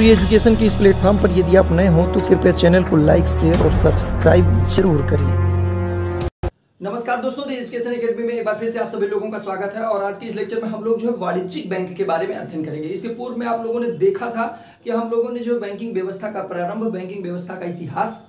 We education के इस platform पर यदि आप नए हो तो कृपया चैनल को लाइक, शेयर और सब्सक्राइब ज़रूर करिए। नमस्कार दोस्तों एजुकेशन एकेडमी में एक बार फिर से आप सभी लोगों का स्वागत है और आज के इस लेक्चर में हम लोग जो है वाणिज्यिक बैंक के बारे में अध्ययन करेंगे। इसके पूर्व में आप लोगों ने देखा था कि हम लोगों ने जो बैंकिंग व्यवस्था का प्रारंभ, बैंकिंग व्यवस्था का इतिहास,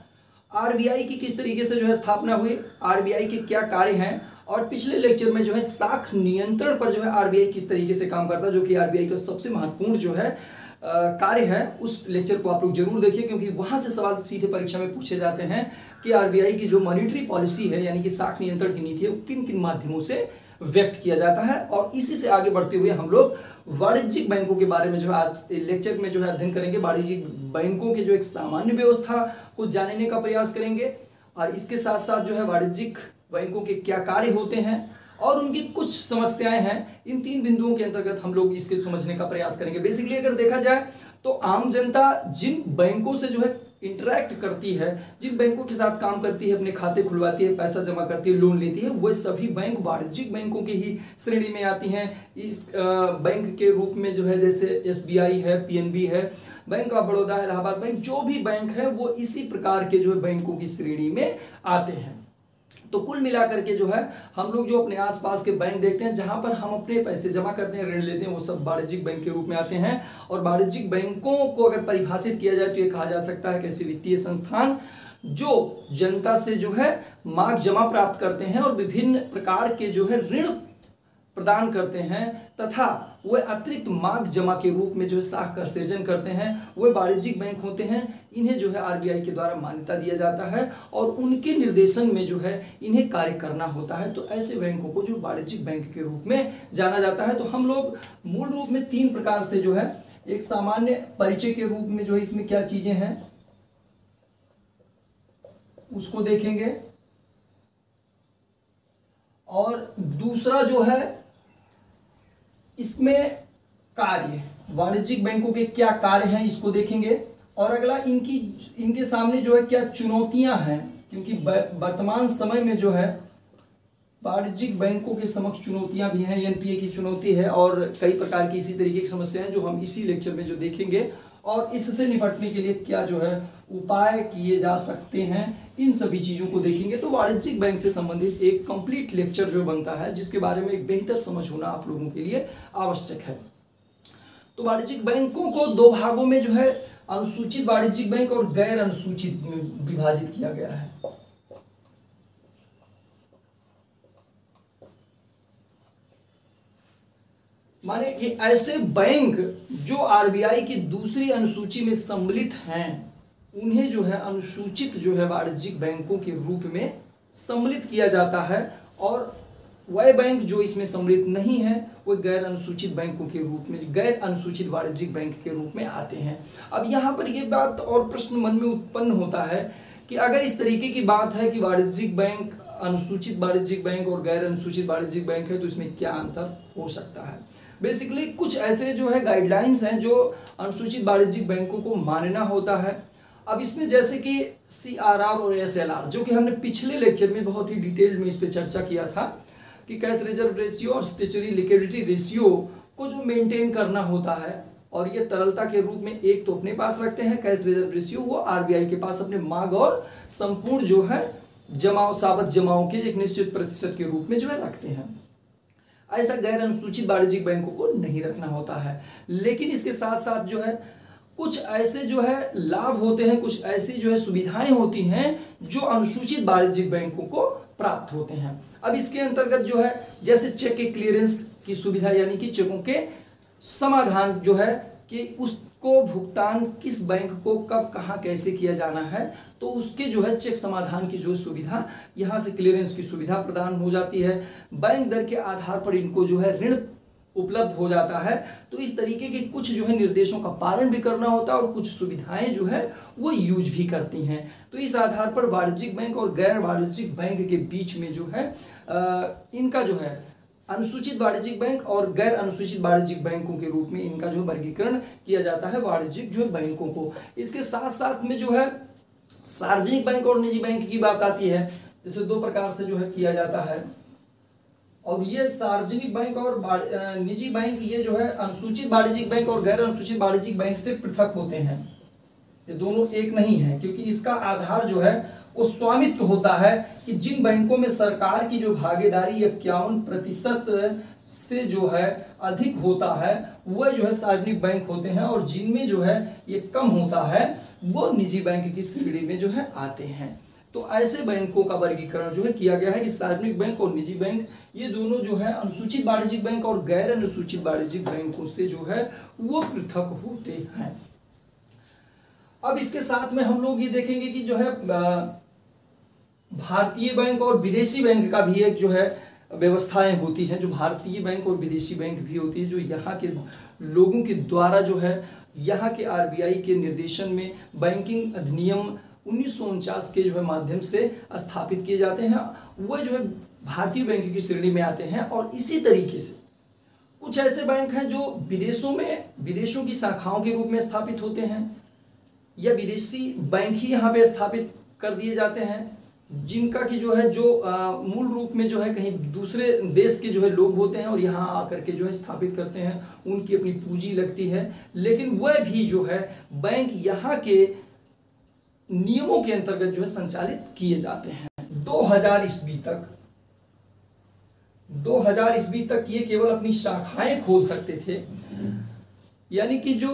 आरबीआई की किस तरीके से जो है स्थापना हुई, आरबीआई के क्या कार्य हैं, और पिछले लेक्चर में जो है साख नियंत्रण पर जो है आरबीआई किस तरीके से काम करता है जो कि आरबीआई का सबसे महत्वपूर्ण जो है कार्य है, उस लेक्चर को आप लोग ज़रूर देखिए, क्योंकि वहाँ से सवाल सीधे परीक्षा में पूछे जाते हैं कि आरबीआई की जो मॉनिटरी पॉलिसी है, यानी कि साख नियंत्रण की नीति है किन किन माध्यमों से व्यक्त किया जाता है, और इसी से आगे बढ़ते हुए हम लोग वाणिज्यिक बैंकों के बारे में जो है आज लेक्चर में जो है अध्ययन करेंगे। वाणिज्यिक बैंकों के जो एक सामान्य व्यवस्था को जानने का प्रयास करेंगे, और इसके साथ साथ जो है वाणिज्यिक बैंकों के क्या कार्य होते हैं और उनकी कुछ समस्याएँ हैं। इन तीन बिंदुओं के अंतर्गत हम लोग इसके समझने का प्रयास करेंगे। बेसिकली अगर देखा जाए तो आम जनता जिन बैंकों से जो है इंटरेक्ट करती है, जिन बैंकों के साथ काम करती है, अपने खाते खुलवाती है, पैसा जमा करती है लोन लेती है, वह सभी बैंक वाणिज्यिक बैंकों की ही श्रेणी में आती हैं। इस बैंक के रूप में जो है, जैसे एसबीआई है पीएनबी है, bank of Baroda, Allahabad bank, जो भी बैंक है, वो इसी प्रकार के जो है बैंकों की श्रेणी में आते हैं। तो कुल मिलाकर के जो है, हम लोग जो अपने आसपास के बैंक देखते हैं, जहाँ पर हम अपने पैसे जमा करते हैं, ऋण लेते हैं, वो सब वाणिज्यिक बैंक के रूप में आते हैं। और वाणिज्यिक बैंकों को अगर परिभाषित किया जाए तो ये कहा जा सकता है कैसे वित्तीय संस्थान जो जनता से जो है मार्ग जमा प्राप्त करते हैं और विभिन्न प्रकार के जो है ऋण प्रदान करते हैं, तथा वह अतिरिक्त मार्ग जमा के रूप में जो है साख का सृजन करते हैं वह वाणिज्यिक बैंक होते हैं, इन्हें जो है आरबीआई के द्वारा मान्यता दिया जाता है, और उनके निर्देशन में जो है इन्हें कार्य करना होता है। तो ऐसे बैंकों को जो वाणिज्यिक बैंक के रूप में जाना जाता है। तो हम लोग मूल रूप में तीन प्रकार से जो है, एक सामान्य परिचय के रूप में जो है इसमें क्या चीज़ें हैं, उसको देखेंगे। और दूसरा जो है इसमें कार्य, वाणिज्यिक बैंकों के क्या कार्य हैं, इसको देखेंगे। और अगला, इनकी, इनके सामने जो है क्या चुनौतियाँ हैं, क्योंकि वर्तमान समय में जो है, वाणिज्यिक बैंकों के समक्ष चुनौतियाँ भी हैं एनपीए की चुनौती है, और कई प्रकार की इसी तरीके की समस्याएँ जो हम इसी लेक्चर में जो देखेंगे। और इससे निपटने के लिए क्या जो है उपाय किए जा सकते हैं, इन सभी चीज़ों को देखेंगे तो वाणिज्यिक बैंक से संबंधित एक कंप्लीट लेक्चर जो बनता है, जिसके बारे में एक बेहतर समझ होना आप लोगों के लिए आवश्यक है। तो वाणिज्यिक बैंकों को दो भागों में जो है अनुसूचित वाणिज्यिक बैंक और गैर अनुसूचित विभाजित किया गया है। माने कि ऐसे बैंक जो आरबीआई की दूसरी अनुसूची में सम्मिलित हैं, उन्हें जो है अनुसूचित जो है वाणिज्यिक बैंकों के रूप में सम्मिलित किया जाता है और वह बैंक जो इसमें सम्मिलित नहीं है वो गैर अनुसूचित बैंकों के रूप में, गैर अनुसूचित वाणिज्यिक बैंक के रूप में आते हैं। अब यहाँ पर ये बात और प्रश्न मन में उत्पन्न होता है कि अगर इस तरीके की बात है कि वाणिज्यिक बैंक अनुसूचित वाणिज्यिक बैंक और गैर अनुसूचित वाणिज्यिक बैंक है तो इसमें क्या अंतर हो सकता है? बेसिकली कुछ ऐसे जो है गाइडलाइंस हैं जो अनुसूचित वाणिज्यिक बैंकों को मानना होता है। अब इसमें जैसे कि सी आर आर और एस एल आर जो कि हमने पिछले लेक्चर में बहुत ही डिटेल में इस पर चर्चा किया था कि कैश रिज़र्व रेशियो और स्टेचुरी लिक्विडिटी रेशियो को जो मेंटेन करना होता है और ये तरलता के रूप में एक तो अपने पास रखते हैं कैश रिज़र्व रेशियो वो आरबीआई के पास अपने मांग और संपूर्ण जो है जमाओ साबत जमाओं के एक निश्चित प्रतिशत के रूप में जो है रखते हैं। ऐसा गैर अनुसूचित वाणिज्यिक बैंकों को नहीं रखना होता है। लेकिन इसके साथ साथ जो है, कुछ ऐसे जो है लाभ होते हैं, कुछ ऐसी जो है सुविधाएँ होती हैं, जो अनुसूचित वाणिज्यिक बैंकों को प्राप्त होते हैं। अब इसके अंतर्गत जो है, जैसे चेक के क्लियरेंस की सुविधा, यानी कि चेकों के समाधान जो है कि उस को भुगतान किस बैंक को कब कहाँ कैसे किया जाना है तो उसके जो है चेक समाधान की जो सुविधा यहाँ से क्लियरेंस की सुविधा प्रदान हो जाती है। बैंक दर के आधार पर इनको जो है ऋण उपलब्ध हो जाता है। तो इस तरीके के कुछ जो है निर्देशों का पालन भी करना होता है और कुछ सुविधाएँ जो है वो यूज़ भी करती हैं। तो इस आधार पर वाणिज्यिक बैंक और गैर वाणिज्यिक बैंक के बीच में जो है आ, इनका जो है अनुसूचित वाणिज्यिक बैंक और गैर अनुसूचित वाणिज्यिक बैंकों के रूप में इनका जो वर्गीकरण किया जाता है, वाणिज्यिक जो बैंकों को। इसके साथ साथ में जो है सार्वजनिक बैंक और निजी बैंक की बात आती है, जैसे दो प्रकार से जो है किया जाता है। और ये सार्वजनिक बैंक और निजी बैंक, ये जो है अनुसूचित वाणिज्यिक बैंक और गैर अनुसूचित वाणिज्यिक बैंक से पृथक होते हैं। ये दोनों एक नहीं है, क्योंकि इसका आधार जो है वो स्वामित्व होता है कि जिन बैंकों में सरकार की जो भागीदारी इक्यावन प्रतिशत से जो है अधिक होता है, वह जो है सार्वजनिक बैंक होते हैं और जिनमें जो है ये कम होता है, वो निजी बैंक की श्रेणी में जो है आते हैं। तो ऐसे बैंकों का वर्गीकरण जो है किया गया है कि सार्वजनिक बैंक और निजी बैंक, ये दोनों जो है अनुसूचित वाणिज्यिक बैंक और गैर अनुसूचित वाणिज्यिक बैंकों से जो है वो पृथक होते हैं। अब इसके साथ में हम लोग ये देखेंगे कि जो है भारतीय बैंक और विदेशी बैंक का भी एक जो है व्यवस्थाएँ होती हैं, जो भारतीय बैंक और विदेशी बैंक भी होती है, जो यहाँ के लोगों के द्वारा जो है, यहाँ के आरबीआई के निर्देशन में बैंकिंग अधिनियम उन्नीस सौ उनचास के जो है माध्यम से स्थापित किए जाते हैं। वह जो है भारतीय बैंक की श्रेणी में आते हैं और इसी तरीके से कुछ ऐसे बैंक हैं जो विदेशों में, विदेशों की शाखाओं के रूप में स्थापित होते हैं या विदेशी बैंक ही यहाँ पे स्थापित कर दिए जाते हैं। जिनका कि जो है जो आ, मूल रूप में जो है कहीं दूसरे देश के जो है लोग होते हैं और यहाँ आकर के जो है स्थापित करते हैं उनकी अपनी पूंजी लगती है। लेकिन वह भी जो है बैंक यहाँ के नियमों के अंतर्गत जो है संचालित किए जाते हैं। 2000 ईस्वी तक 2000 ईस्वी तक ये केवल अपनी शाखाएँ खोल सकते थे। यानी कि जो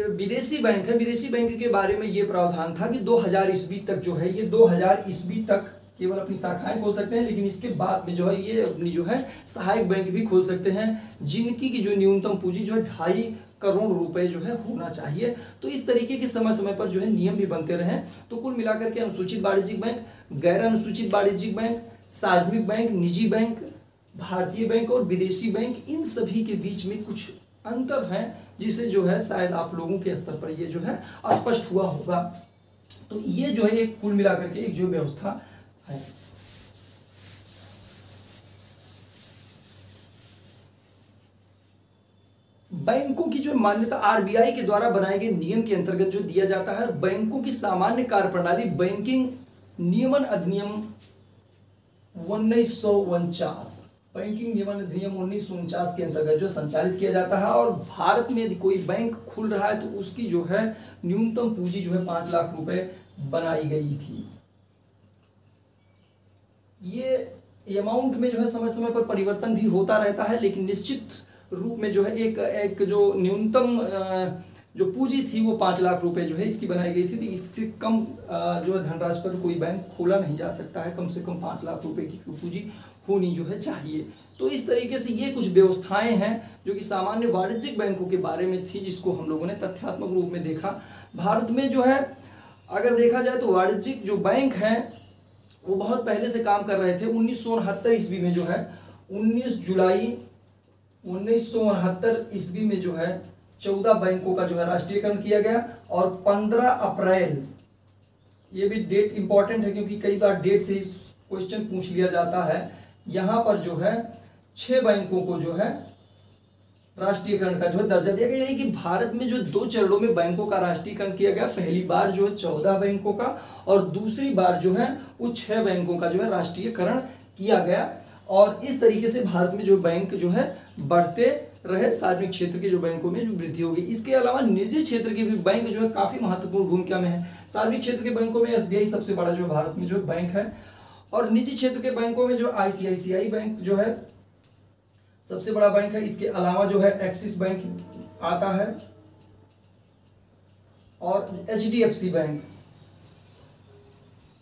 विदेशी बैंक है। विदेशी बैंक के बारे में ये प्रावधान था कि 2000 ईस्वी तक जो है, ये 2000 ईस्वी तक केवल अपनी शाखाएँ खोल सकते हैं, लेकिन इसके बाद में जो है, ये अपनी जो है, सहायक बैंक भी खोल सकते हैं, जिनकी की जो न्यूनतम पूंजी जो है, ढाई करोड़ रुपए जो है, होना चाहिए। तो इस तरीके के समय समय पर जो है, नियम भी बनते रहे। तो कुल मिलाकर के अनुसूचित वाणिज्यिक बैंक, गैर अनुसूचित वाणिज्यिक बैंक, सार्वजनिक बैंक, निजी बैंक, भारतीय बैंक और विदेशी बैंक, इन सभी के बीच में कुछ अंतर है। जिसे जो है शायद आप लोगों के स्तर पर ये जो है स्पष्ट हुआ होगा। तो ये जो है एक कुल मिलाकर के एक जो व्यवस्था है। बैंकों की जो मान्यता आरबीआई के द्वारा बनाए गए नियम के अंतर्गत जो दिया जाता है, बैंकों की सामान्य कार्यप्रणाली बैंकिंग नियमन अधिनियम उन्नीस सौ उनचास। बैंकिंग नियमन अधिनियम उन्नीस सौ उनचास के अंतर्गत जो संचालित किया जाता है और भारत में यदि कोई बैंक खुल रहा है तो उसकी जो है न्यूनतम पूंजी जो है पाँच लाख रुपए बनाई गई थी। ये अमाउंट में जो है समय समय पर परिवर्तन भी होता रहता है, लेकिन निश्चित रूप में जो है एक एक जो न्यूनतम जो पूंजी थी, वो पाँच लाख रुपए जो है इसकी बनाई गई थी। तो इससे कम जो है धनराशि पर कोई बैंक खोला नहीं जा सकता है, कम से कम पाँच लाख रुपए की पूंजी होनी जो है चाहिए। तो इस तरीके से ये कुछ व्यवस्थाएँ हैं जो कि सामान्य वाणिज्यिक बैंकों के बारे में थी, जिसको हम लोगों ने तथ्यात्मक रूप में देखा। भारत में जो है, अगर देखा जाए तो वाणिज्यिक जो बैंक हैं, वो बहुत पहले से काम कर रहे थे, उन्नीस सौ ईस्वी में जो है 19 जुलाई, उन्नीस सौ ईस्वी में जो है, चौदह बैंकों का जो है राष्ट्रीयकरण किया गया और पंद्रह अप्रैल। ये भी डेट इंपॉर्टेंट है, क्योंकि कई बार डेट से क्वेश्चन पूछ लिया जाता है। यहाँ पर जो है, छह बैंकों को जो है, राष्ट्रीयकरण का जो है दर्जा दिया गया। यानी कि भारत में जो दो चरणों में बैंकों का राष्ट्रीयकरण किया गया, पहली बार जो है चौदह बैंकों का और दूसरी बार जो है वो छह बैंकों का जो है राष्ट्रीयकरण किया गया। और इस तरीके से भारत में जो बैंक जो है बढ़ते रहे, सार्वजनिक क्षेत्र के जो बैंकों में जो वृद्धि होगी। इसके अलावा निजी क्षेत्र के भी बैंक जो है काफ़ी महत्वपूर्ण भूमिका में है। सार्वजनिक क्षेत्र के बैंकों में एसबीआई सबसे बड़ा जो भारत में जो बैंक है और निजी क्षेत्र के बैंकों में जो आईसीआईसीआई बैंक जो है, सबसे बड़ा बैंक है। इसके अलावा जो है एक्सिस बैंक आता है और HDFC bank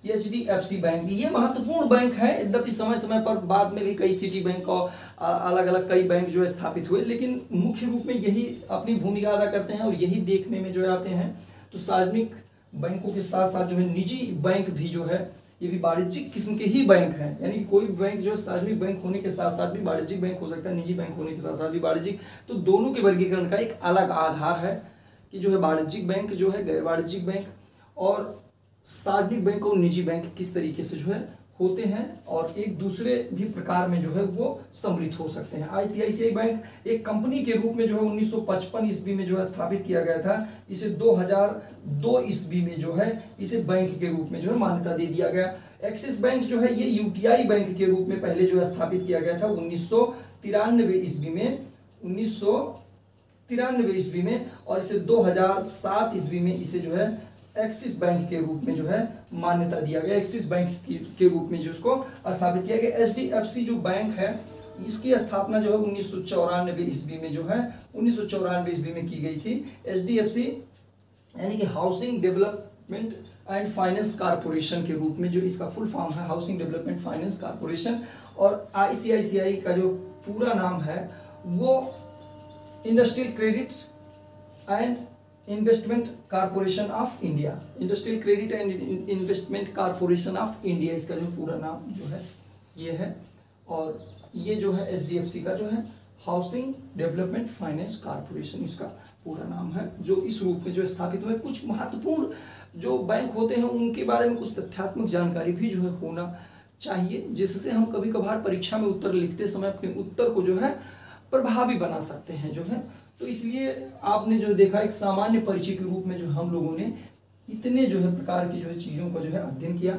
H D F C bank ये महत्वपूर्ण बैंक है। यद्यपि समय समय पर बाद में भी कई सिटी बैंक और अलग अलग कई बैंक जो है स्थापित हुए, लेकिन मुख्य रूप में यही अपनी भूमिका अदा करते हैं और यही देखने में जो आते हैं तो सार्वजनिक बैंकों के साथ साथ जो है निजी बैंक भी जो है ये भी वाणिज्यिक किस्म के ही बैंक हैं। यानी कोई बैंक जो है, सार्वजनिक बैंक होने के साथ साथ भी वाणिज्यिक बैंक हो सकता है, निजी बैंक होने के साथ साथ भी वाणिज्यिक। तो दोनों के वर्गीकरण का एक अलग आधार है कि जो है वाणिज्यिक बैंक जो है गैर वाणिज्यिक बैंक और सार्वजनिक बैंक और निजी बैंक किस तरीके से जो है होते हैं और एक दूसरे भी प्रकार में जो है वो सम्मिलित हो सकते हैं। आईसीआईसीआई बैंक एक कंपनी के रूप में जो है 1955 ईस्वी में जो है स्थापित किया गया था। इसे 2002 ईस्वी में जो है इसे बैंक के रूप में जो है मान्यता दे दिया गया। एक्सिस बैंक जो है ये यूटीआई बैंक के रूप में पहले जो है स्थापित किया गया था उन्नीस ईस्वी में। उन्नीस तिरानवे ईस्वी में और इसे 2007 ईस्वी में इसे जो है एक्सिस बैंक के रूप में जो है मान्यता दिया गया, एक्सिस बैंक के रूप में जो उसको स्थापित किया गया। एच डी सी जो बैंक है, इसकी स्थापना जो है उन्नीस ईस्वी में जो है, उन्नीस सौ चौरानवे ईस्वी में की गई थी। एच डी एफ़ सी यानी कि housing development and finance corporation के रूप में जो इसका फुल फॉर्म है, हाउसिंग डेवलपमेंट फाइनेंस कारपोरेशन। और आईसीआईसीआई का जो पूरा नाम है, वो industrial credit and investment corporation of India industrial credit and investment corporation of India इसका जो पूरा नाम जो है, ये है। और ये जो है एच का जो है हाउसिंग डेवलपमेंट फाइनेंस कारपोरेशन इसका पूरा नाम है, जो इस रूप में जो स्थापित हुए कुछ महत्वपूर्ण जो बैंक होते हैं, उनके बारे में कुछ तथ्यात्मक जानकारी भी जो है होना चाहिए, जिससे हम कभी कभार परीक्षा में उत्तर लिखते समय अपने उत्तर को जो है, प्रभावी बना सकते हैं, जो है। तो इसलिए आपने जो देखा, एक सामान्य परिचय के रूप में जो हम लोगों ने इतने जो है प्रकार की जो है चीज़ों का जो है अध्ययन किया।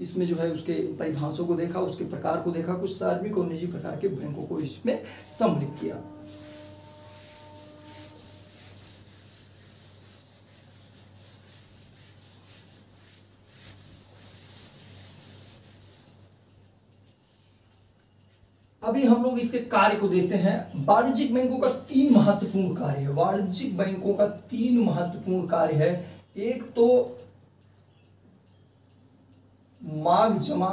इसमें जो है उसके परिभाषों को देखा, उसके प्रकार को देखा, कुछ सार्वजनिक और निजी प्रकार के बैंकों को इसमें सम्मिलित किया। अभी हम लोग इसके कार्य को देखते हैं। वाणिज्यिक बैंकों का तीन महत्वपूर्ण कार्य है। वाणिज्यिक बैंकों का तीन महत्वपूर्ण कार्य है। एक तो मांग जमा,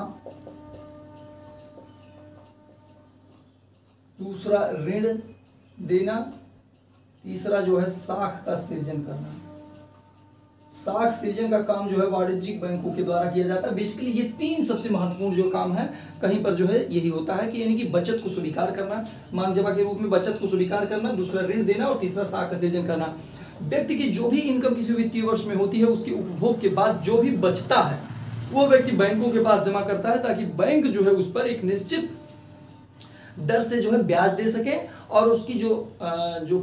दूसरा ऋण देना, तीसरा जो है साख का सृजन करना। साख सृजन का काम जो है वाणिज्यिक बैंकों के द्वारा किया जाता है। बेसिकली ये तीन सबसे महत्वपूर्ण जो काम है, कहीं पर जो है यही होता है कि यानी कि बचत को स्वीकार करना मांग जमा के रूप में बचत को स्वीकार करना, दूसरा ऋण देना और तीसरा साख का सृजन करना। व्यक्ति की जो भी इनकम किसी वित्तीय वर्ष में होती है, उसके उपभोग के बाद जो भी बचता है, वो व्यक्ति बैंकों के पास जमा करता है ताकि बैंक जो है उस पर एक निश्चित दर से जो है ब्याज दे सके और उसकी जो जो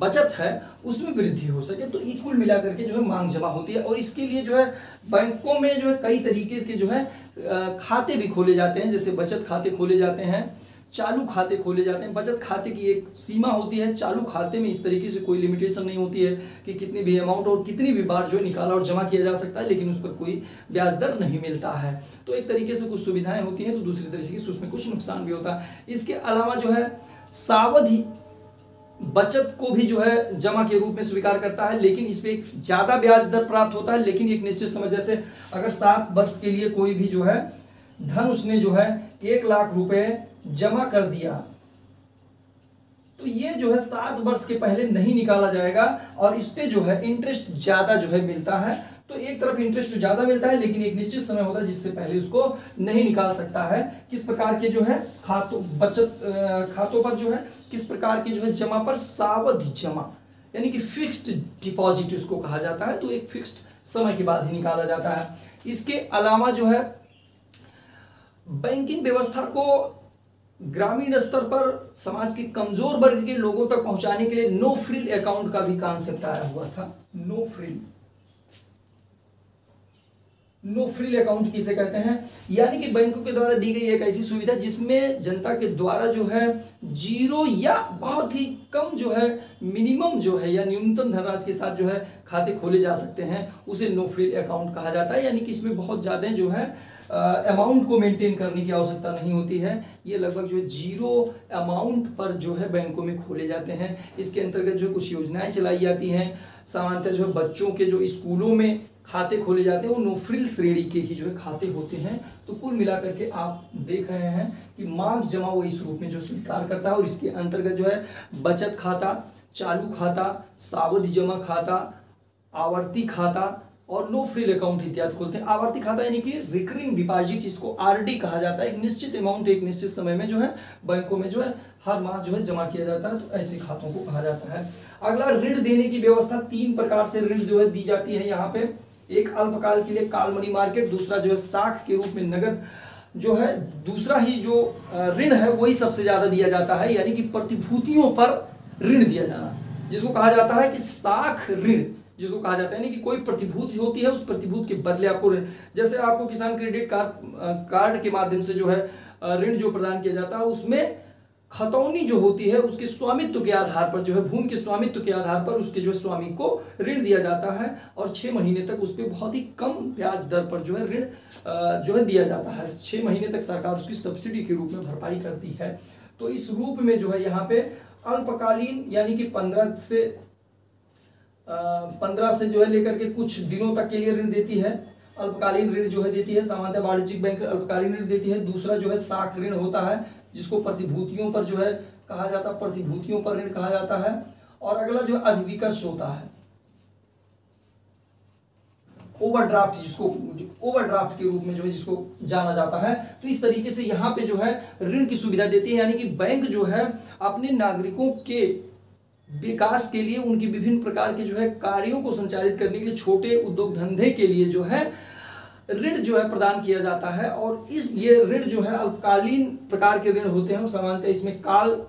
बचत है, उसमें वृद्धि हो सके। तो कुल मिलाकर के जो है मांग जमा होती है। और इसके लिए जो है, बैंकों में जो है कई तरीके के जो है खाते भी खोले जाते हैं। जैसे बचत खाते खोले जाते हैं, चालू खाते खोले जाते हैं। बचत खाते की एक सीमा होती है। चालू खाते में इस तरीके से कोई लिमिटेशन नहीं होती है कि कितनी भी अमाउंट और कितनी भी बार जो है निकाला और जमा किया जा सकता है, लेकिन उस पर कोई ब्याज दर नहीं मिलता है। तो एक तरीके से कुछ सुविधाएँ होती हैं तो दूसरी तरीके से उसमें कुछ नुकसान भी होता है। इसके अलावा जो है सावधि बचत को भी जो है जमा के रूप में स्वीकार करता है, लेकिन इस पर ज़्यादा ब्याज दर प्राप्त होता है, लेकिन एक निश्चित समय जैसे अगर सात वर्ष के लिए कोई भी जो है धन उसने जो है एक लाख रुपए जमा कर दिया तो ये जो है सात वर्ष के पहले नहीं निकाला जाएगा और इस पे जो है इंटरेस्ट ज़्यादा जो है मिलता है। तो एक तरफ़ इंटरेस्ट ज़्यादा मिलता है, लेकिन एक निश्चित समय होता है जिससे पहले उसको नहीं निकाल सकता है। किस प्रकार के जो है खातों, बचत खातों पर जो है, किस प्रकार के जो है जमा पर सावध जमा, यानी कि फिक्स्ड डिपॉजिट उसको कहा जाता है तो एक फिक्स्ड समय के बाद ही निकाला जाता है। इसके अलावा जो है बैंकिंग व्यवस्था को ग्रामीण स्तर पर समाज के कमज़ोर वर्ग के लोगों तक पहुँचाने के लिए नो फ्रिल अकाउंट का भी कॉन्सेप्ट आया हुआ था। No frill no frill account किसे कहते हैं? यानी कि बैंकों के द्वारा दी गई एक ऐसी सुविधा जिसमें जनता के द्वारा जो है ज़ीरो या बहुत ही कम जो है मिनिमम जो है या न्यूनतम धनराशि के साथ जो है खाते खोले जा सकते हैं। उसे नो फ्रिल अकाउंट कहा जाता है। यानी कि इसमें बहुत ज़्यादा जो है अमाउंट को मेंटेन करने की आवश्यकता नहीं होती है। ये लगभग जो ज़ीरो अमाउंट पर जो है बैंकों में खोले जाते हैं। इसके अंतर्गत जो कुछ योजनाएँ चलाई जाती हैं, सामान्यतः जो बच्चों के जो स्कूलों में खाते खोले जाते हैं, वो नोफ्रिल श्रेणी के ही जो है खाते होते हैं। तो कुल मिलाकर के आप देख रहे हैं कि मांग जमा वो इस रूप में जो स्वीकार करता है और इसके अंतर्गत जो है बचत खाता, चालू खाता, सावधि जमा खाता, आवर्ती खाता और नो फ्रिल अकाउंट इत्यादि खोलते हैं। आवर्ती खाता यानी कि रिकरिंग डिपॉजिट इसको आरडी कहा जाता है। एक निश्चित अमाउंट एक निश्चित समय में जो है बैंकों में जो है हर माह जो है जमा किया जाता है तो ऐसे खातों को कहा जाता है। अगला ऋण देने की व्यवस्था, तीन प्रकार से ऋण जो है दी जाती है यहाँ पे। एक अल्पकाल के लिए काल मनी मार्केट, दूसरा जो है साख के रूप में नगद जो है, दूसरा ही जो ऋण है, वही सबसे ज़्यादा दिया जाता है, यानी कि प्रतिभूतियों पर ऋण दिया जाना। जिसको कहा जाता है कि साख ऋण, जिसको कहा जाता है ना कि कोई प्रतिभूति होती है, उस प्रतिभूति के बदले आपको ऋण। जैसे आपको किसान क्रेडिट कार्ड कार्ड के माध्यम से जो है ऋण जो प्रदान किया जाता है, उसमें खतौनी जो होती है, उसके स्वामित्व के आधार पर जो है, भूमि के स्वामित्व के आधार पर उसके जो है, स्वामी को ऋण दिया जाता है और छह महीने तक उस पर बहुत ही कम ब्याज दर पर जो है, ऋण जो है, दिया जाता है। छह महीने तक सरकार उसकी सब्सिडी के रूप में भरपाई करती है। तो इस रूप में जो है, यहाँ पे अल्पकालीन, यानी कि पंद्रह से पंद्रह से जो है, लेकर के कुछ दिनों तक के लिए ऋण देती है। अल्पकालीन ऋण जो है, देती है सामान्य वाणिज्यिक बैंक अल्पकालीन ऋण देती है। दूसरा जो है, साख ऋण होता है। जिसको प्रतिभूतियों पर जो है कहा जाता प्रतिभूतियों पर ऋण कहा जाता है। और अगला जो अधिविकर्ष होता है, ओवरड्राफ्ट जिसको ओवरड्राफ्ट के रूप में जो है जिसको जाना जाता है तो इस तरीके से यहाँ पे जो है ऋण की सुविधा देती है। यानी कि बैंक जो है अपने नागरिकों के विकास के लिए, उनकी विभिन्न प्रकार के जो है कार्यों को संचालित करने के लिए, छोटे उद्योग धंधे के लिए जो है ऋण जो है प्रदान किया जाता है और इस ये ऋण जो है अल्पकालीन प्रकार के ऋण होते हैं। सामान्यतः इसमें काल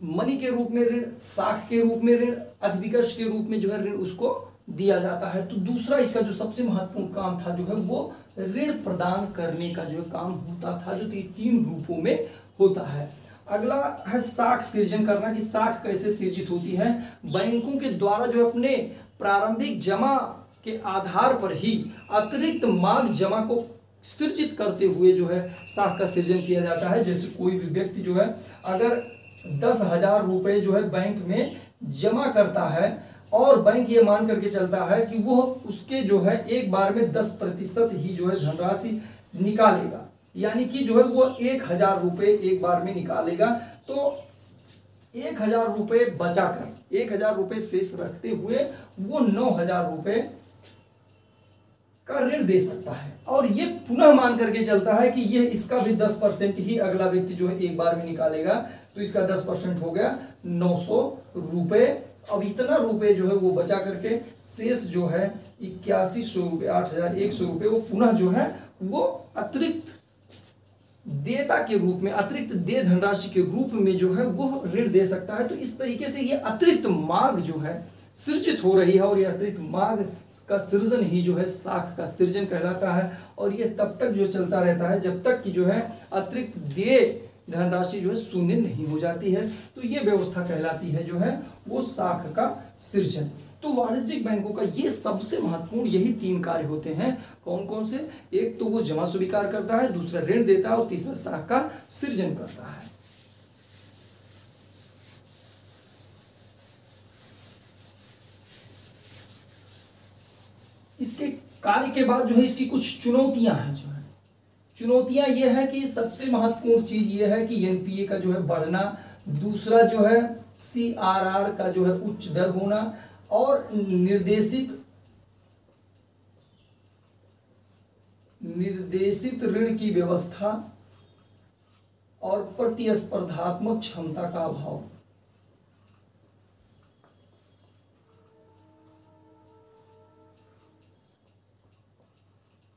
मनी के रूप में ऋण, साख के रूप में ऋण अधिविकर्ष के रूप में जो है ऋण उसको दिया जाता है। तो दूसरा इसका जो सबसे महत्वपूर्ण काम था जो है वो ऋण प्रदान करने का जो काम होता था, जो तीन रूपों में होता है। अगला है साख सृजन करना कि साख कैसे सृजित होती है। बैंकों के द्वारा जो अपने प्रारंभिक जमा के आधार पर ही अतिरिक्त मांग जमा को सृजित करते हुए जो है साख का सृजन किया जाता है, जैसे कोई भी व्यक्ति जो है अगर दस हज़ार रुपए जो है बैंक में जमा करता है और बैंक ये मान करके चलता है कि वो उसके जो है एक बार में दस प्रतिशत ही जो है धनराशि निकालेगा। यानी कि जो है वो एक हज़ार रुपये एक बार में निकालेगा। तो एक हज़ार रुपए बचाकर, एक हज़ार रुपये शेष रखते हुए वो नौ हज़ार रुपए का ऋण दे सकता है। और ये पुनः मान करके चलता है कि ये इसका भी दस परसेंट ही अगला व्यक्ति जो है एक बार में निकालेगा तो इसका दस परसेंट हो गया नौ सौ रुपए। अब इतना रुपए जो है वो बचा करके शेष जो है इक्यासी सौ रुपये आठ हज़ार एक सौ रुपये वो पुनः जो है वो अतिरिक्त देता के रूप में, अतिरिक्त दे धनराशि के रूप में जो है वो ऋण दे सकता है। तो इस तरीके से ये अतिरिक्त मांग जो है सृजित हो रही है और ये अतिरिक्त मांग का सृजन ही जो है साख का सृजन कहलाता है और यह तब तक जो चलता रहता है जब तक कि जो है अतिरिक्त दे धनराशि जो है शून्य नहीं हो जाती है। तो ये व्यवस्था कहलाती है जो है वो साख का सृजन। तो वाणिज्यिक बैंकों का ये सबसे महत्वपूर्ण यही तीन कार्य होते हैं। कौन कौन से? एक तो वो जमा स्वीकार करता है, दूसरा ऋण देता है और तीसरा साख का सृजन करता है। इसके कार्य के बाद जो है इसकी कुछ चुनौतियाँ हैं जो है। चुनौतियाँ ये है कि सबसे महत्वपूर्ण चीज़ ये है कि एनपीए का जो है बढ़ना, दूसरा जो है सीआरआर का जो है उच्च दर होना और निर्देशित निर्देशित ऋण की व्यवस्था और प्रतिस्पर्धात्मक क्षमता का अभाव।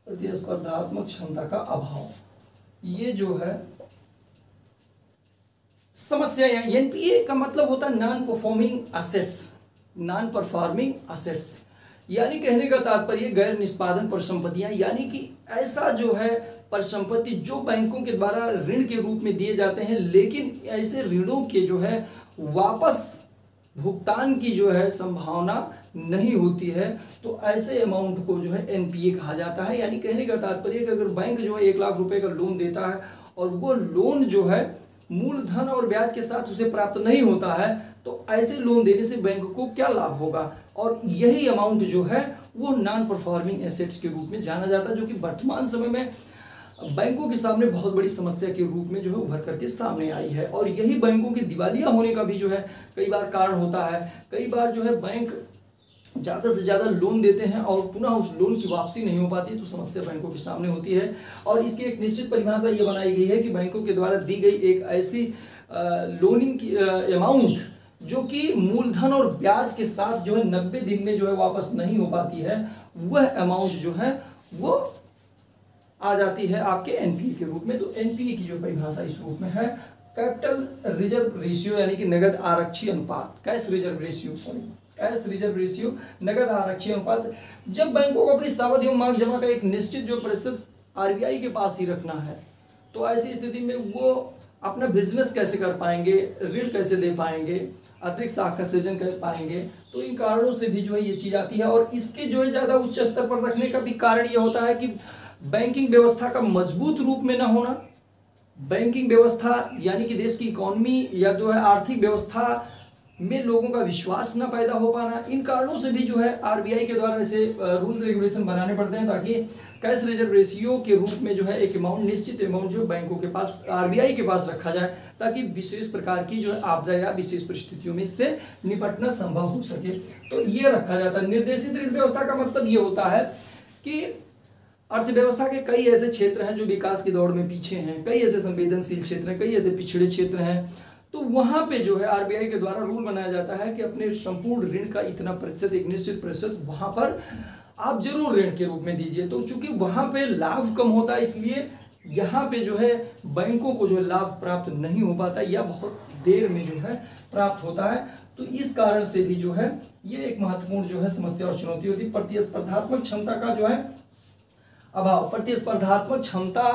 प्रतिस्पर्धात्मक क्षमता का अभाव। ये जो है, समस्या है एनपीए का मतलब होता है non performing assets non performing assets यानी कहने का तात्पर्य, गैर निष्पादन परिसंपत्तियाँ, यानी कि ऐसा जो है परिसंपत्ति जो बैंकों के द्वारा ऋण के रूप में दिए जाते हैं, लेकिन ऐसे ऋणों के जो है वापस भुगतान की जो है संभावना नहीं होती है तो ऐसे अमाउंट को जो है एनपीए कहा जाता है। यानी कहने का तात्पर्य कि अगर बैंक जो है एक लाख रुपए का लोन देता है और वो लोन जो है मूलधन और ब्याज के साथ उसे प्राप्त नहीं होता है तो ऐसे लोन देने से बैंक को क्या लाभ होगा? और यही अमाउंट जो है वो नॉन परफॉर्मिंग एसेट्स के रूप में जाना जाता है, जो कि वर्तमान समय में बैंकों के सामने बहुत बड़ी समस्या के रूप में जो है उभर करके सामने आई है और यही बैंकों के दिवालिया होने का भी जो है कई बार कारण होता है। कई बार जो है बैंक ज़्यादा से ज़्यादा लोन देते हैं और पुनः उस लोन की वापसी नहीं हो पाती तो समस्या बैंकों के सामने होती है। और इसकी एक निश्चित परिभाषा ये बनाई गई है कि बैंकों के द्वारा दी गई एक ऐसी लोनिंग की अमाउंट जो कि मूलधन और ब्याज के साथ जो है नब्बे दिन में जो है वापस नहीं हो पाती है, वह अमाउंट जो है वो आ जाती है आपके एनपीए के रूप में। तो एनपीए की जो परिभाषा इस रूप में है, कैपिटल रिज़र्व रेशियो, यानी कि नगद आरक्षी अनुपात। Cash reserve ratio sorry cash reserve ratio, नगद आरक्षी अनुपात। जब बैंकों को अपनी सावधि मांग जमा का एक निश्चित जो प्रतिशत आरबीआई के पास ही रखना है तो ऐसी स्थिति में वो अपना बिज़नेस कैसे कर पाएँगे, ऋण कैसे दे पाएँगे, अतिरिक्त शाखा सृजन कर पाएँगे तो इन कारणों से भी जो है ये चीज़ आती है। और इसके जो है ज़्यादा उच्च स्तर पर रखने का भी कारण ये होता है कि बैंकिंग व्यवस्था का मज़बूत रूप में ना होना बैंकिंग व्यवस्था यानी कि देश की इकोनॉमी या जो है आर्थिक व्यवस्था में लोगों का विश्वास न पैदा हो पाना, इन कारणों से भी जो है आरबीआई के द्वारा ऐसे रूल्स रेगुलेशन बनाने पड़ते हैं ताकि कैश रिज़र्व रेशियो के रूप में जो है एक अमाउंट निश्चित अमाउंट जो बैंकों के पास आरबीआई के पास रखा जाए ताकि विशेष प्रकार की जो है आपदा या विशेष परिस्थितियों में इससे निपटना संभव हो सके। तो ये रखा जाता है। निर्देशित ऋण व्यवस्था का मतलब ये होता है कि अर्थव्यवस्था के कई ऐसे क्षेत्र हैं जो विकास की दौड़ में पीछे हैं, कई ऐसे संवेदनशील क्षेत्र हैं, कई ऐसे पिछड़े क्षेत्र हैं। तो वहाँ पे जो है आरबीआई के द्वारा रूल बनाया जाता है कि अपने संपूर्ण ऋण का इतना प्रतिशत, एक निश्चित प्रतिशत वहाँ पर आप ज़रूर ऋण के रूप में दीजिए। तो चूँकि वहाँ पे लाभ कम होता है, इसलिए यहाँ पे जो है बैंकों को जो है लाभ प्राप्त नहीं हो पाता या बहुत देर में जो है प्राप्त होता है। तो इस कारण से भी जो है ये एक महत्वपूर्ण जो है समस्या और चुनौती होती है। प्रतिस्पर्धात्मक क्षमता का जो है अभाव, प्रतिस्पर्धात्मक क्षमता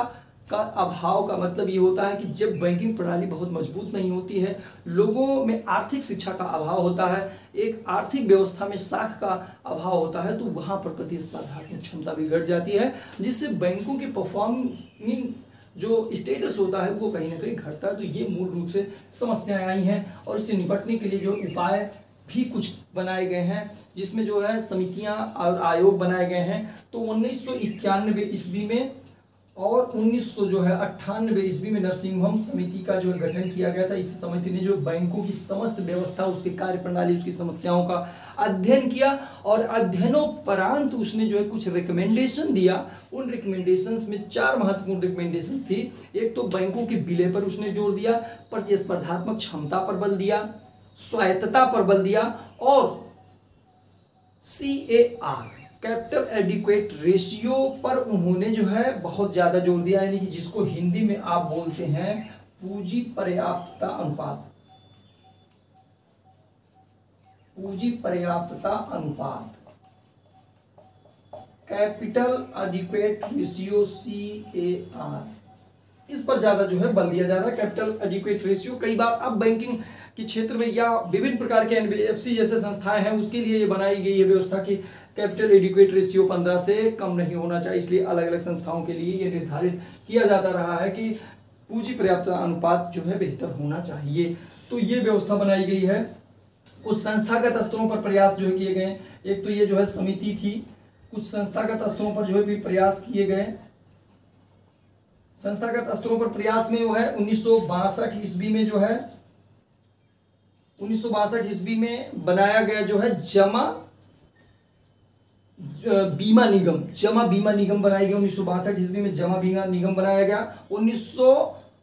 का अभाव का मतलब ये होता है कि जब बैंकिंग प्रणाली बहुत मज़बूत नहीं होती है, लोगों में आर्थिक शिक्षा का अभाव होता है, एक आर्थिक व्यवस्था में साख का अभाव होता है तो वहाँ पर प्रतिस्पर्धात्मक क्षमता भी घट जाती है, जिससे बैंकों के परफॉर्मिंग जो स्टेटस होता है, वो कहीं ना कहीं घटता है। तो ये मूल रूप से समस्याएँ आई हैं और इससे निपटने के लिए जो उपाय भी कुछ बनाए गए हैं, जिसमें जो है समितियाँ और आयोग बनाए गए हैं। तो उन्नीस सौ इक्यानवे ईस्वी में और 1900 जो है अट्ठानवे ईस्वी में नरसिंहम समिति का जो गठन किया गया था, इस समिति ने जो बैंकों की समस्त व्यवस्था, उसकी कार्य प्रणाली उसकी समस्याओं का अध्ययन किया और अध्ययनोपरांत उसने जो है कुछ रिकमेंडेशन दिया। उन रिकमेंडेशन में चार महत्वपूर्ण रिकमेंडेशन थी। एक तो बैंकों के विलय पर उसने ज़ोर दिया, प्रतिस्पर्धात्मक क्षमता पर बल दिया स्वायत्तता पर बल दिया और C A R capital adequate ratio पर उन्होंने जो है बहुत ज़्यादा ज़ोर दिया, यानी कि जिसको हिंदी में आप बोलते हैं पूंजी पर्याप्तता अनुपात। पूंजी पर्याप्तता अनुपात। Capital adequate ratio C A R इस पर ज़्यादा जो है बल दिया जा रहा है कैपिटल एडिक्वेट रेशियो कई बार अब बैंकिंग के क्षेत्र में या विभिन्न प्रकार के एनबीएफसी जैसे संस्थाएँ हैं, उसके लिए ये बनाई गई है व्यवस्था की कैपिटल एडिक्वेट रेशियो पंद्रह से कम नहीं होना चाहिए, इसलिए अलग अलग संस्थाओं के लिए ये निर्धारित किया जाता रहा है कि पूंजी पर्याप्त अनुपात जो है बेहतर होना चाहिए। तो ये व्यवस्था बनाई गई है। कुछ संस्थागत स्तरों पर प्रयास जो है किए गए एक तो ये जो है समिति थी। कुछ संस्थागत स्तरों पर जो है भी प्रयास किए गए। संस्थागत स्तरों पर प्रयास में जो है उन्नीस ईस्वी में जो है उन्नीस सौ बासठ ईस्वी में बनाया गया जो है जमा बीमा निगम। जमा बीमा निगम बनाया गया उन्नीस सौ बासठ ईस्वी में, जमा बीमा निगम बनाया गया। 1900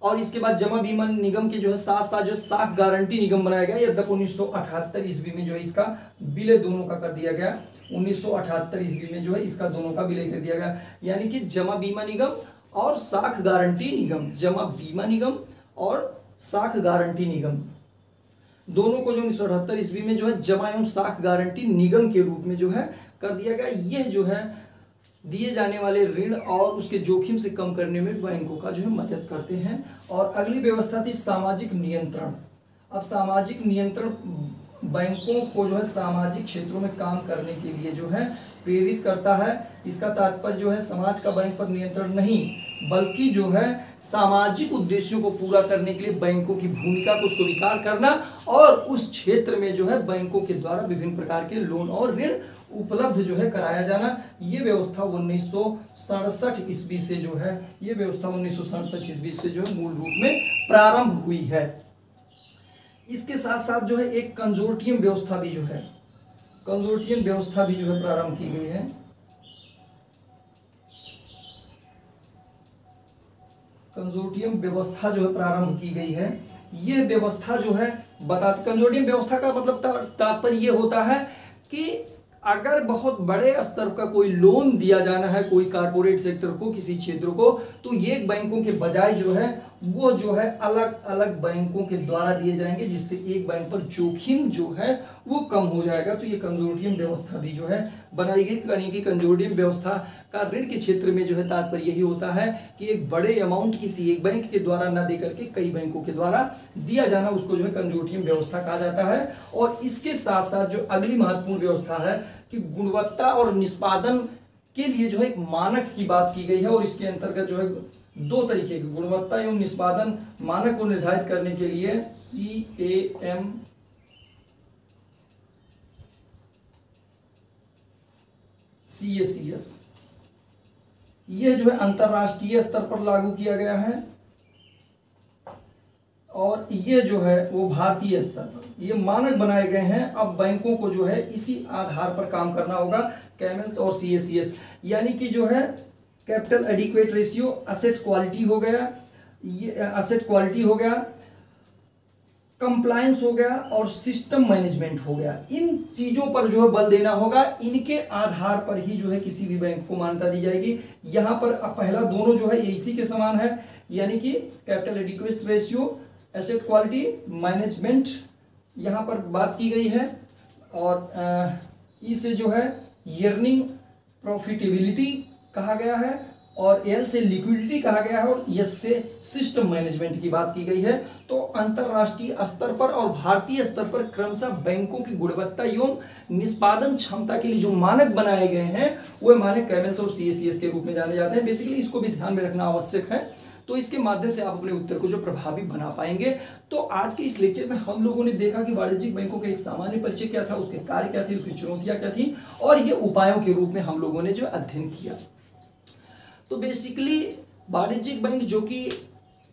और इसके बाद जमा बीमा निगम के जो है साथ साथ जो साख गारंटी निगम बनाया गया यद्यप उन्नीस सौ अठहत्तर ईस्वी में जो है इसका विलय दोनों का कर दिया गया। उन्नीस सौ अठहत्तर ईस्वी में जो है इसका दोनों का विलय कर दिया गया। यानी कि जमा बीमा निगम और साख गारंटी निगम। जमा बीमा निगम और साख गारंटी निगम। दोनों को जो उन्नीस सौ अठहत्तर ईस्वी में जो है जमा एवं साख गारंटी निगम के रूप में जो है कर दिया गया। यह जो है दिए जाने वाले ऋण और उसके जोखिम से कम करने में बैंकों का जो है मदद करते हैं। और अगली व्यवस्था थी सामाजिक नियंत्रण। अब सामाजिक नियंत्रण बैंकों को जो है सामाजिक क्षेत्रों में काम करने के लिए जो है प्रेरित करता है। इसका तात्पर्य जो है समाज का बैंक पर नियंत्रण नहीं, बल्कि जो है सामाजिक उद्देश्यों को पूरा करने के लिए बैंकों की भूमिका को स्वीकार करना और उस क्षेत्र में जो है बैंकों के द्वारा विभिन्न प्रकार के लोन और ऋण उपलब्ध जो है कराया जाना। ये व्यवस्था उन्नीस ईस्वी से जो है, ये व्यवस्था उन्नीस ईस्वी से जो है मूल रूप में प्रारंभ हुई है। इसके साथ साथ जो है एक कंजोर्टियम व्यवस्था भी जो है, कंजोर्टियम व्यवस्था भी जो है प्रारंभ की गई है। कंजोर्टियम व्यवस्था जो है प्रारंभ की गई है। यह व्यवस्था जो है बताते कंजोर्टियम व्यवस्था का मतलब तात्पर्य ये होता है कि अगर बहुत बड़े स्तर का कोई लोन दिया जाना है, कोई कारपोरेट सेक्टर को, किसी क्षेत्र को तो ये बैंकों के बजाय जो है, वो जो है अलग अलग बैंकों के द्वारा दिए जाएँगे, जिससे एक बैंक पर जोखिम जो है, वो कम हो जाएगा। तो ये कंजोरियम व्यवस्था भी जो है बनाई गई यानी कि व्यवस्था का ऋण के क्षेत्र में जो है तात्पर्य यही होता है कि एक बड़े अमाउंट किसी एक बैंक के द्वारा न दे करके कई बैंकों के द्वारा दिया जाना, उसको जो है कंजोरियम व्यवस्था कहा जाता है। और इसके साथ साथ जो अगली महत्वपूर्ण व्यवस्था है कि गुणवत्ता और निष्पादन के लिए जो है एक मानक की बात की गई है और इसके अंतर्गत जो है दो तरीके की गुणवत्ता एवं निष्पादन मानक को निर्धारित करने के लिए C A M C S C S यह जो है अंतरराष्ट्रीय स्तर पर लागू किया गया है। और ये जो है वो भारतीय स्तर पर। ये मानक बनाए गए हैं। अब बैंकों को जो है इसी आधार पर काम करना होगा कैमेंस और सी एस एस यानी कि जो है capital adequate ratio asset quality हो गया। ये असेट क्वालिटी हो गया। कंप्लायंस हो गया और सिस्टम मैनेजमेंट हो गया। इन चीज़ों पर जो है बल देना होगा। इनके आधार पर ही जो है किसी भी बैंक को मान्यता दी जाएगी। यहाँ पर अब पहला दोनों जो है इसी के समान है। यानी कि capital adequate ratio asset quality management यहाँ पर बात की गई है। और इसे जो है यर्निंग प्रॉफिटेबिलिटी कहा गया है। और एल से लिक्विडिटी कहा गया है और यस से सिस्टम मैनेजमेंट की बात की गई है। तो अंतरराष्ट्रीय स्तर पर और भारतीय स्तर पर क्रमशः बैंकों की गुणवत्ता एवं निष्पादन क्षमता के लिए जो मानक बनाए गए हैं वह मानक कैवेंस और सीएससीएस के रूप में जाने जाते हैं। बेसिकली इसको भी ध्यान में रखना आवश्यक है। तो इसके माध्यम से आप अपने उत्तर को जो प्रभावी बना पाएँगे। तो आज के इस लेक्चर में हम लोगों ने देखा कि वाणिज्यिक बैंकों का एक सामान्य परिचय क्या था, उसके कार्य क्या थे, उसकी चुनौतियाँ क्या थी और ये उपायों के रूप में हम लोगों ने जो अध्ययन किया। तो बेसिकली वाणिज्यिक बैंक जो कि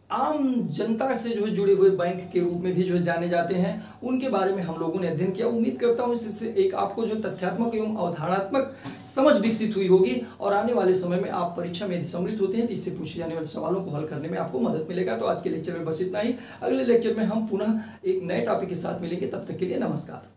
आम जनता से जो है जुड़े हुए बैंक के रूप में भी जो है जाने जाते हैं, उनके बारे में हम लोगों ने अध्ययन किया। उम्मीद करता हूँ इससे एक आपको जो तथ्यात्मक एवं अवधारणात्मक समझ विकसित हुई होगी और आने वाले समय में आप परीक्षा में यदि सम्मिलित होते हैं तो इससे पूछे जाने वाले सवालों को हल करने में आपको मदद मिलेगा। तो आज के लेक्चर में बस इतना ही। अगले लेक्चर में हम पुनः एक नए टॉपिक के साथ मिलेंगे। तब तक के लिए नमस्कार।